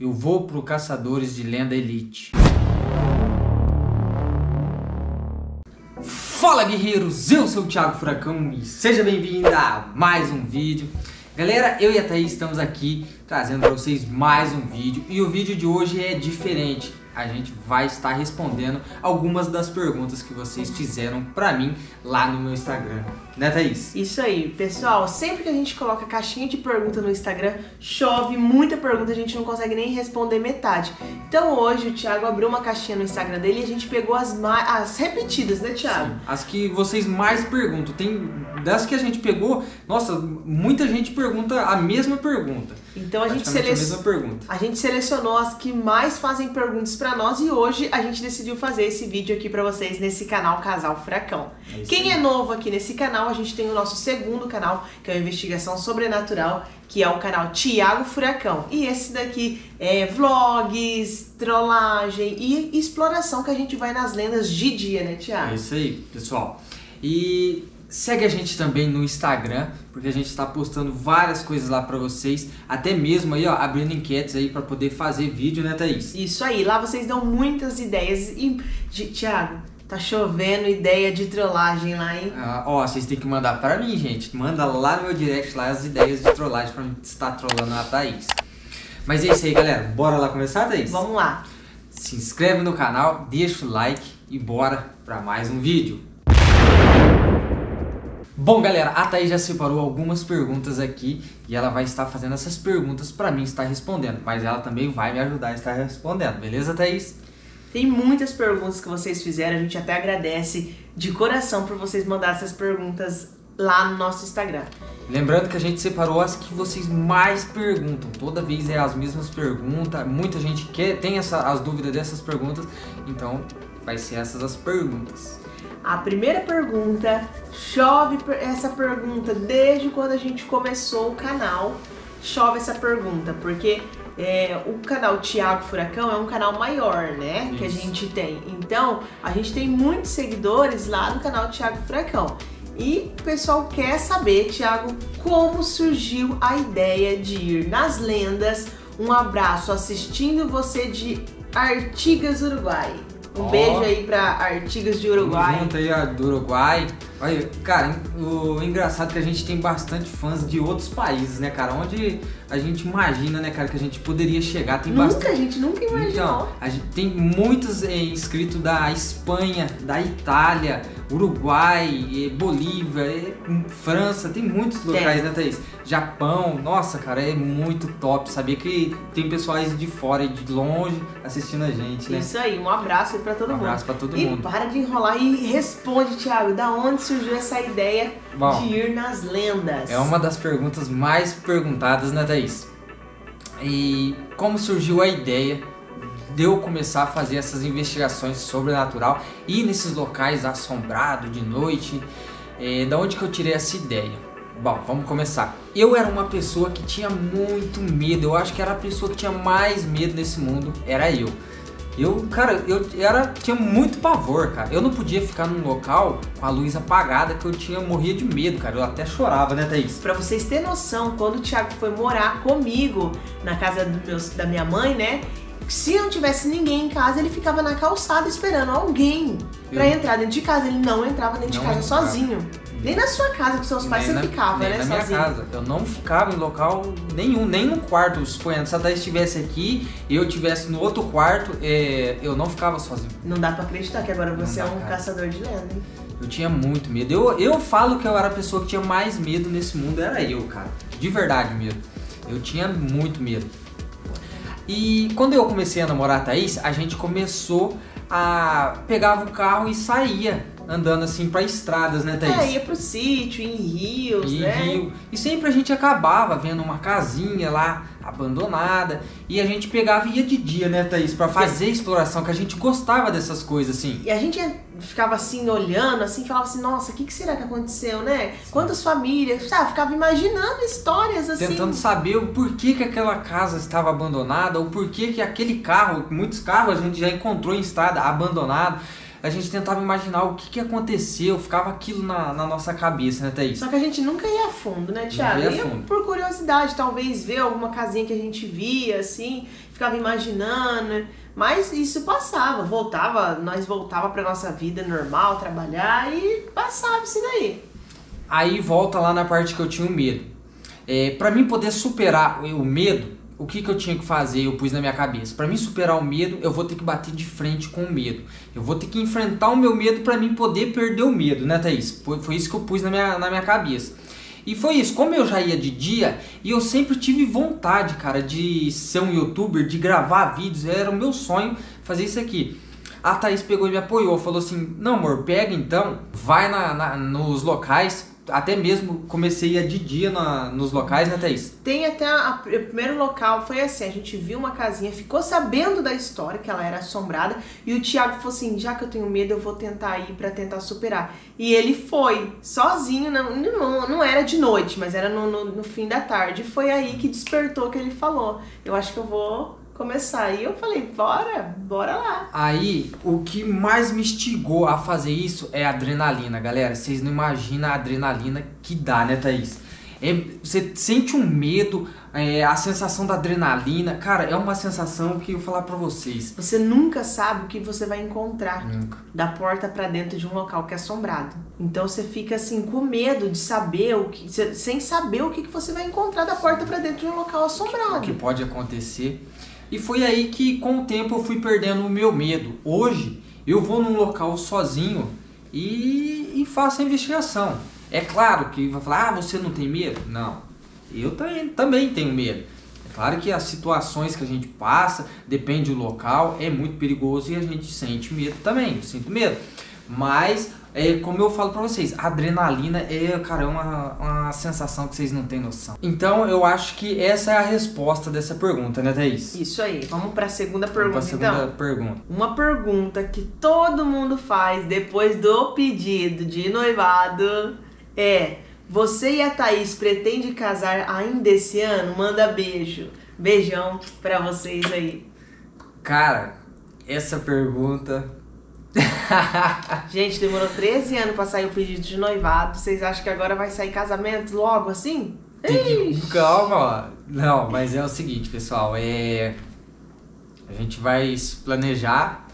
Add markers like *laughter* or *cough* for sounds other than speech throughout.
Eu vou pro Caçadores de Lenda Elite. Fala guerreiros, eu sou o Thiago Furacão e seja bem-vindo a mais um vídeo. Galera, eu e a Thaís estamos aqui trazendo para vocês mais um vídeo e o vídeo de hoje é diferente a gente vai estar respondendo algumas das perguntas que vocês fizeram para mim lá no meu Instagram. Né, Thaís? Isso aí, pessoal. Sempre que a gente coloca caixinha de pergunta no Instagram, chove muita pergunta, a gente não consegue nem responder metade. Então hoje o Thiago abriu uma caixinha no Instagram dele e a gente pegou as, as repetidas, né, Thiago? Sim, as que vocês mais perguntam. Tem das que a gente pegou, nossa, muita gente pergunta a mesma pergunta. Então a gente, a, a gente selecionou as que mais fazem perguntas para nós e hoje a gente decidiu fazer esse vídeo aqui para vocês nesse canal Casal Furacão. É Quem é novo aqui nesse canal, a gente tem o nosso segundo canal, que é a Investigação Sobrenatural, que é o canal Tiago Furacão. E esse daqui é vlogs, trollagem e exploração que a gente vai nas lendas de dia, né, Tiago? É isso aí, pessoal. E Segue a gente também no Instagram, porque a gente está postando várias coisas lá para vocês, até mesmo aí, ó, abrindo enquetes aí para poder fazer vídeo, né, Thaís? Isso aí, lá vocês dão muitas ideias. E, Tiago, tá chovendo ideia de trollagem lá, hein? Ah, ó, vocês têm que mandar para mim, gente. Manda lá no meu direct lá as ideias de trollagem para estar trolando a Thaís. Mas é isso aí, galera. Bora lá começar, Thaís? Vamos lá. Se inscreve no canal, deixa o like e bora para mais um vídeo. Bom, galera, a Thaís já separou algumas perguntas aqui e ela vai estar fazendo essas perguntas para mim estar respondendo, mas ela também vai me ajudar a estar respondendo, beleza, Thaís? Tem muitas perguntas que vocês fizeram, a gente até agradece de coração por vocês mandarem essas perguntas lá no nosso Instagram. Lembrando que a gente separou as que vocês mais perguntam. Toda vez é as mesmas perguntas. Muita gente quer, tem essa, as dúvidas dessas perguntas. Então, vai ser essas as perguntas. A primeira pergunta, chove essa pergunta desde quando a gente começou o canal. Chove essa pergunta, porque é, o canal Tiago Furacão é um canal maior, né? Isso. Que a gente tem. Então, a gente tem muitos seguidores lá no canal Tiago Furacão. E o pessoal quer saber, Tiago, como surgiu a ideia de ir nas lendas. Um abraço assistindo você de Artigas, Uruguai. Um oh. beijo aí pra Artigas de Uruguai. Junto aí, ó, do Uruguai. Olha, cara, o engraçado é que a gente tem bastante fãs de outros países, né, cara? Onde a gente imagina, né, cara, que a gente poderia chegar. Tem nunca, bastante... a gente nunca imaginou. Então, a gente tem muitos é, inscritos da Espanha, da Itália, Uruguai, Bolívia, França, tem muitos locais, né, Thaís? Japão, nossa, cara, é muito top. Sabia que tem pessoais de fora e de longe assistindo a gente, né? Isso aí, um abraço aí pra todo um mundo. Um abraço pra todo e mundo. E para de enrolar e responde, Thiago, da onde surgiu essa ideia Bom, de ir nas lendas? É uma das perguntas mais perguntadas, né, Thaís? E como surgiu a ideia de eu começar a fazer essas investigações sobrenatural e nesses locais assombrados de noite? É, da onde que eu tirei essa ideia? Bom, vamos começar. Eu era uma pessoa que tinha muito medo. Eu acho que era a pessoa que tinha mais medo nesse mundo. Era eu. Eu, cara, eu era, tinha muito pavor, cara. Eu não podia ficar num local com a luz apagada que eu tinha morria de medo, cara. Eu até chorava, né, Thaís? Pra vocês terem noção, quando o Thiago foi morar comigo na casa do meus, da minha mãe, né? Se não tivesse ninguém em casa, ele ficava na calçada esperando alguém para entrar dentro de casa. Ele não entrava dentro não de casa entrava. sozinho. Nem na sua casa com seus pais nem você na, ficava, nem né? Na minha sozinho. casa. Eu não ficava em local nenhum, nem no quarto. Suponhando, se a Thaís estivesse aqui e eu estivesse no outro quarto, é, eu não ficava sozinho. Não dá pra acreditar que agora você é um cara. caçador de lenda, hein? Eu tinha muito medo. Eu, eu falo que eu era a pessoa que tinha mais medo nesse mundo, era eu, cara. De verdade mesmo. Eu tinha muito medo. E quando eu comecei a namorar a Thaís, a gente começou a. pegava o carro e saía andando assim para estradas, né, Thaís? É, ia pro sítio, em rios, e né? Rio. E sempre a gente acabava vendo uma casinha lá abandonada e a gente pegava e ia de dia, né, Thaís, para fazer a exploração, que a gente gostava dessas coisas assim. E a gente ficava assim olhando, assim, falava assim, nossa, o que, que será que aconteceu, né? Quantas famílias, sabe? Ficava imaginando histórias assim. Tentando saber o porquê que aquela casa estava abandonada, o porquê que aquele carro, muitos carros a gente já encontrou em estrada abandonado a gente tentava imaginar o que, que aconteceu, ficava aquilo na, na nossa cabeça, né, Thaís? Só que a gente nunca ia a fundo, né, Thiago? ia Ia fundo. por curiosidade, talvez ver alguma casinha que a gente via, assim, ficava imaginando. Mas isso passava, voltava, nós voltava pra nossa vida normal, trabalhar e passava isso daí. Aí volta lá na parte que eu tinha o medo. É, para mim poder superar o medo, o que, que eu tinha que fazer? Eu pus na minha cabeça. Para mim superar o medo, eu vou ter que bater de frente com o medo. Eu vou ter que enfrentar o meu medo para mim poder perder o medo, né, Thaís? Foi, foi isso que eu pus na minha, na minha cabeça. E foi isso, como eu já ia de dia e eu sempre tive vontade, cara, de ser um youtuber, de gravar vídeos, era o meu sonho fazer isso aqui. A Thaís pegou e me apoiou, falou assim: Não, amor, pega então, vai na, na- nos locais. Até mesmo comecei a de dia na- nos locais, né, Thaís? Tem até a- a- o primeiro local, foi assim, a gente viu uma casinha, ficou sabendo da história, que ela era assombrada, e o Thiago falou assim, já que eu tenho medo, eu vou tentar ir pra tentar superar. E ele foi, sozinho, não, não, não era de noite, mas era no, no, no fim da tarde. Foi aí que despertou que ele falou, eu acho que eu vou começar. E eu falei, bora, bora lá. Aí, o que mais me instigou a fazer isso é a adrenalina, galera. Vocês não imaginam a adrenalina que dá, né, Thaís? É, você sente um medo, é, a sensação da adrenalina. Cara, é uma sensação que eu vou falar pra vocês. Você nunca sabe o que você vai encontrar. Nunca. da porta pra dentro de um local que é assombrado. Então você fica assim com medo de saber o que, sem saber o que, que você vai encontrar da porta pra dentro de um local o assombrado. que pode acontecer. E foi aí que com o tempo eu fui perdendo o meu medo. Hoje eu vou num local sozinho e, e faço a investigação. É claro que vai falar, ah, você não tem medo? Não, eu também, também tenho medo. É claro que as situações que a gente passa, depende do local, é muito perigoso e a gente sente medo também, eu sinto medo. Mas, é, como eu falo pra vocês, adrenalina é, cara, é uma, uma sensação que vocês não têm noção. Então, eu acho que essa é a resposta dessa pergunta, né, Thaís? Isso aí. Vamos pra segunda Vamos pra pergunta segunda então. pergunta. Uma pergunta que todo mundo faz depois do pedido de noivado é: você e a Thaís pretendem casar ainda esse ano? Manda beijo. Beijão pra vocês aí. Cara, essa pergunta. *laughs* Gente, demorou 13 anos pra sair o pedido de noivado. Vocês acham que agora vai sair casamento logo assim? Tem que... Calma. Não, mas é o seguinte, pessoal. É. A gente vai se planejar,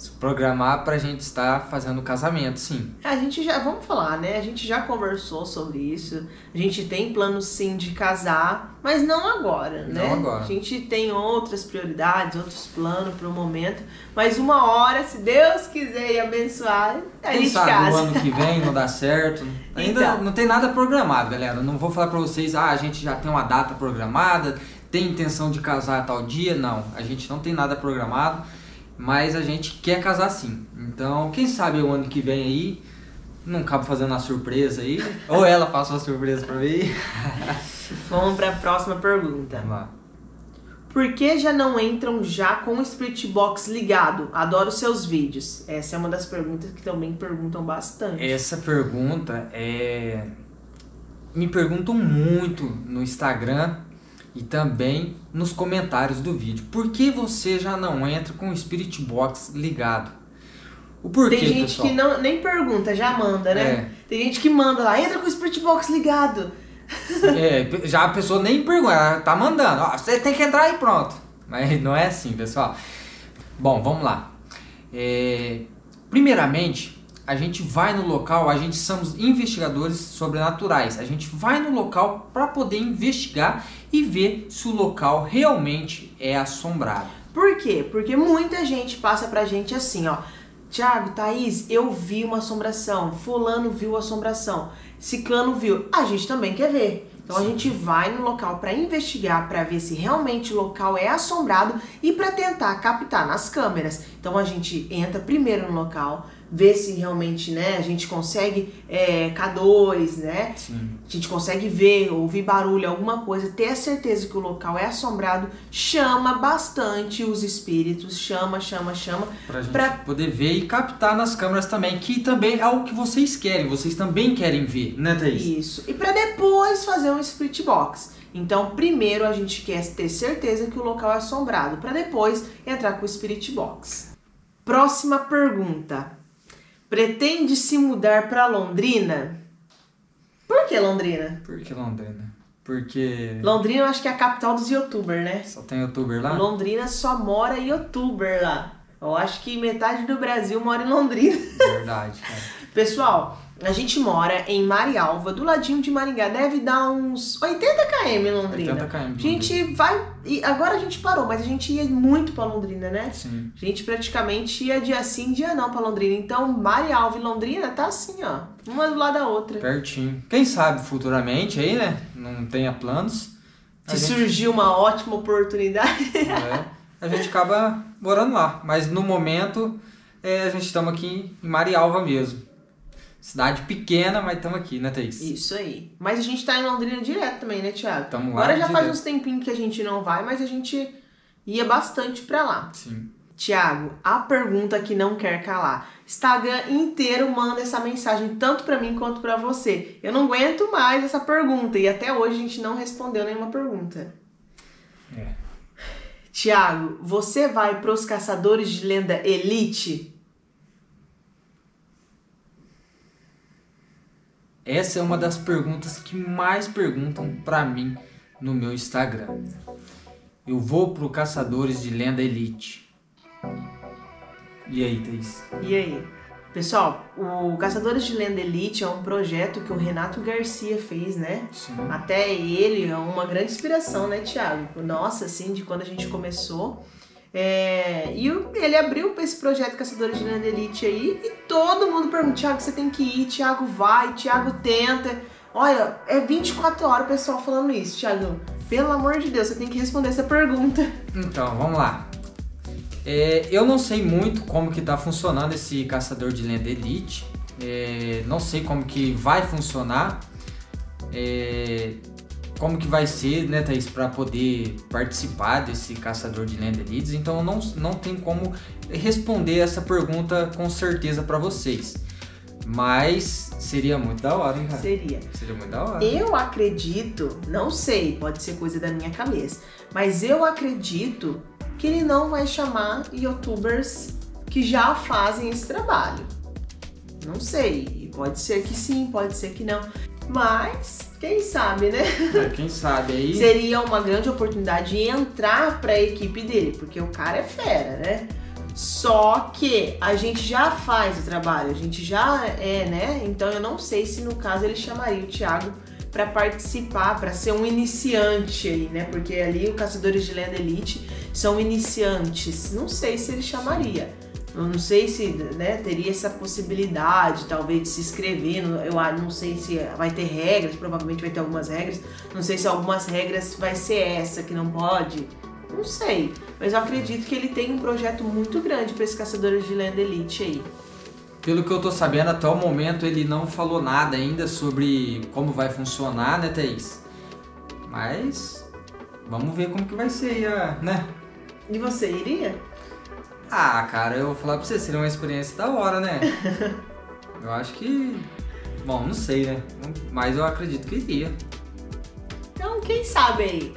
se programar pra gente estar fazendo o casamento, sim. A gente já, vamos falar, né? A gente já conversou sobre isso. A gente tem plano sim de casar, mas não agora, né? Não agora. A gente tem outras prioridades, outros planos pro momento. Mas uma hora, se Deus quiser e abençoar, a Quem gente sabe casa. o ano que vem não dá certo. *laughs* Ainda Então. não tem nada programado, galera. Não vou falar pra vocês, ah, a gente já tem uma data programada, tem intenção de casar tal dia. Não, a gente não tem nada programado, mas a gente quer casar sim. Então, quem sabe o ano que vem aí, não cabe fazendo uma surpresa aí. *laughs* ou ela faça uma surpresa pra mim. *laughs* Vamos pra próxima pergunta. Vamos lá. Por que já não entram já com o Spirit Box ligado? Adoro seus vídeos. Essa é uma das perguntas que também perguntam bastante. Essa pergunta é. Me perguntam muito no Instagram e também nos comentários do vídeo. Por que você já não entra com o Spirit Box ligado? O porquê, Tem gente pessoal? que não, nem pergunta, já manda, né? É. Tem gente que manda lá, entra com o Spirit Box ligado. É, já a pessoa nem pergunta, ela tá mandando. Ó, você tem que entrar aí pronto. Mas *laughs* não é assim, pessoal. Bom, vamos lá. É, primeiramente, a gente vai no local, a gente somos investigadores sobrenaturais. A gente vai no local para poder investigar e ver se o local realmente é assombrado. Por quê? Porque muita gente passa pra gente assim, ó. Tiago, Thaís, eu vi uma assombração. Fulano viu a assombração. Ciclano viu. A gente também quer ver. Então a gente vai no local pra investigar, pra ver se realmente o local é assombrado e pra tentar captar nas câmeras. Então a gente entra primeiro no local, vê se realmente, né, a gente consegue é, K2, né? Sim. a gente consegue ver, ouvir barulho, alguma coisa, ter a certeza que o local é assombrado, chama bastante os espíritos, chama, chama, chama. Pra gente Pra- poder ver e captar nas câmeras também, que também é o que vocês querem, vocês também querem ver, né, Thaís? Isso. E pra depois fazer um split box. Então, primeiro a gente quer ter certeza que o local é assombrado, pra depois entrar com o spirit box. Próxima pergunta. Pretende se mudar para Londrina? Por que Londrina? Por que Londrina? Porque. Londrina eu acho que é a capital dos youtubers, né? Só tem youtuber lá? Londrina só mora youtuber lá. Eu acho que metade do Brasil mora em Londrina. Verdade, cara. *laughs* Pessoal, a gente mora em Marialva, do ladinho de Maringá. Deve dar uns 80 km em Londrina. 80 km. A gente vai. e Agora a gente parou, mas a gente ia muito pra Londrina, né? Sim. A gente praticamente ia dia sim, dia não pra Londrina. Então, Marialva e Londrina tá assim, ó. Uma do lado da outra. Pertinho. Quem sabe futuramente aí, né? Não tenha planos. Se gente, surgir uma ótima oportunidade. é, a gente acaba morando lá. Mas no momento, é, a gente estamos aqui em Marialva mesmo. Cidade pequena, mas estamos aqui, né, Thaís? Isso aí. Mas a gente tá em Londrina direto também, né, Thiago? Tamo lá Agora já faz direto. uns tempinhos que a gente não vai, mas a gente ia bastante pra lá. Sim. Tiago, a pergunta que não quer calar. Instagram inteiro manda essa mensagem tanto pra mim quanto pra você. Eu não aguento mais essa pergunta e até hoje a gente não respondeu nenhuma pergunta. É. Tiago, você vai pros caçadores de lenda Elite? Essa é uma das perguntas que mais perguntam pra mim no meu Instagram. Eu vou pro Caçadores de Lenda Elite. E aí, Thaís? E aí? Pessoal, o Caçadores de Lenda Elite é um projeto que o Renato Garcia fez, né? Sim. Até ele é uma grande inspiração, né, Thiago? Nossa, assim, de quando a gente começou. É, e o- ele abriu esse projeto Caçadores de Lenda Elite aí e todo mundo pergunta, Thiago, você tem que ir, Thiago vai, Thiago tenta. Olha, é 24 horas o pessoal falando isso, Thiago. Pelo amor de Deus, você tem que responder essa pergunta. Então, vamos lá. É, eu não sei muito como que tá funcionando esse Caçador de Lenda Elite. É, não sei como que vai funcionar. É, como que vai ser, né, Thaís, para poder participar desse Caçador de Lenda Elites. Então, não, não tem como responder essa pergunta com certeza para vocês. Mas seria muito da hora, hein, cara? Seria. Seria muito da hora. Eu acredito, não sei, pode ser coisa da minha cabeça, mas eu acredito que ele não vai chamar youtubers que já fazem esse trabalho. Não sei, pode ser que sim, pode ser que não, mas quem sabe, né? É, Quem sabe aí. Seria uma grande oportunidade de entrar para a equipe dele, porque o cara é fera, né? Só que a gente já faz o trabalho, a gente já é, né? Então eu não sei se no caso ele chamaria o Thiago para participar, para ser um iniciante aí, né? Porque ali o Caçadores de Lenda Elite são iniciantes. Não sei se ele chamaria. Eu não sei se né, teria essa possibilidade, talvez, de se inscrever. Eu não sei se vai ter regras, provavelmente vai ter algumas regras. Não sei se algumas regras vai ser essa que não pode. Não sei. Mas eu acredito que ele tem um projeto muito grande para esse Caçadores de Lenda Elite aí. Pelo que eu tô sabendo, até o momento ele não falou nada ainda sobre como vai funcionar, né, Thaís? Mas vamos ver como que vai ser né? E você iria? Ah, cara, eu vou falar pra você, seria uma experiência da hora, né? *laughs* eu acho que. Bom, não sei, né? Mas eu acredito que iria. Então, quem sabe aí?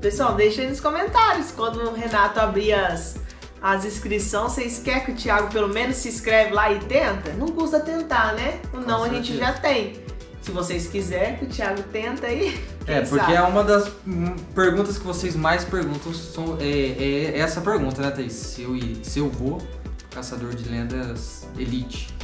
Pessoal, deixa aí nos comentários. Quando o Renato abrir as, as inscrições, vocês querem que o Thiago pelo menos se inscreve lá e tenta? Não custa tentar, né? O não a gente já tem. Se vocês quiserem que o Thiago tenta aí. É, porque sabe? é uma das perguntas que vocês mais perguntam são, é, é essa pergunta, né, Thaís? Se eu, se eu vou, caçador de lendas elite.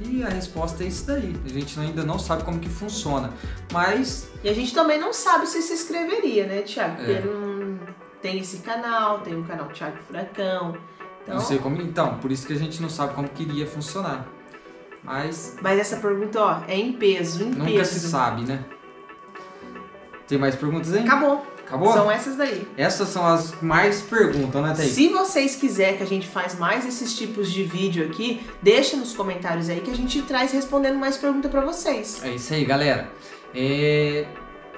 E a resposta é isso daí. A gente ainda não sabe como que funciona. Mas E a gente também não sabe se se inscreveria, né, Thiago? Porque É. não tem esse canal, tem o canal Thiago Furacão. Então, não sei como. Então, por isso que a gente não sabe como que iria funcionar. Mas Mas essa pergunta, ó, é em peso, em nunca peso. se sabe, né? Tem mais perguntas aí? Acabou. Acabou? São essas daí. Essas são as mais perguntas, né, Thaís? Se vocês quiserem que a gente faz mais esses tipos de vídeo aqui, deixa nos comentários aí que a gente traz respondendo mais perguntas pra vocês. É isso aí, galera. É,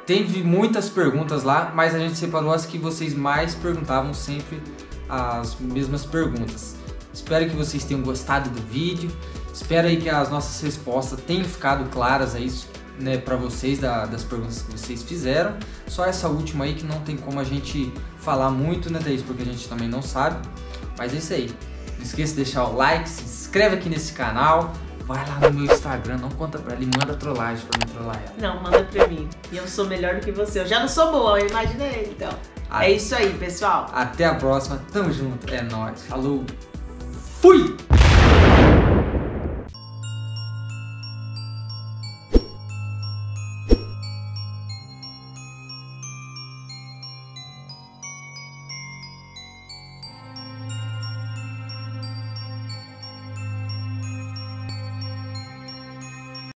Teve muitas perguntas lá, mas a gente separou as que vocês mais perguntavam sempre as mesmas perguntas. Espero que vocês tenham gostado do vídeo. Espero aí que as nossas respostas tenham ficado claras aí, né, para vocês da- das perguntas que vocês fizeram. Só essa última aí que não tem como a gente falar muito, né, Thaís? Porque a gente também não sabe. Mas é isso aí. Não esqueça de deixar o like, se inscreve aqui nesse canal. Vai lá no meu Instagram, não conta pra ela e manda trollagem pra mim trollar ela. Não, manda pra mim. E eu sou melhor do que você. Eu já não sou boa, imagina ele então. Ah. É isso aí, pessoal. Até a próxima, tamo junto, é nóis, falou, fui!